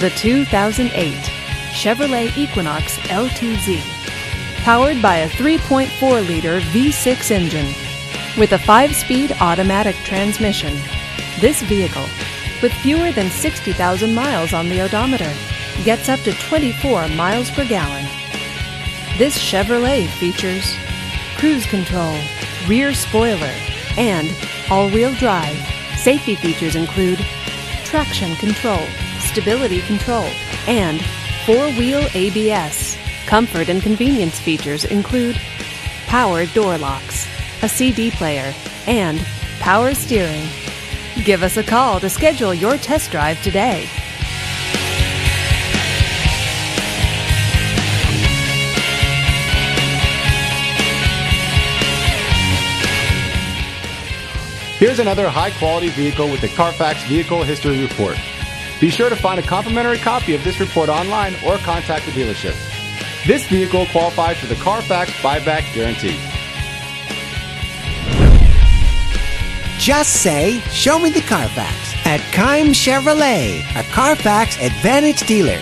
The 2008 Chevrolet Equinox LTZ. Powered by a 3.4 liter V6 engine with a 5 speed automatic transmission. This vehicle, with fewer than 60,000 miles on the odometer, gets up to 24 miles per gallon. This Chevrolet features cruise control, rear spoiler, and all-wheel drive. Safety features include traction control, stability control, and four-wheel ABS. Comfort and convenience features include power door locks, a CD player, and power steering. Give us a call to schedule your test drive today. Here's another high quality vehicle with the Carfax Vehicle History Report. Be sure to find a complimentary copy of this report online or contact the dealership. This vehicle qualifies for the Carfax buyback guarantee. Just say, Show me the Carfax at Keim Chevrolet, a Carfax Advantage dealer.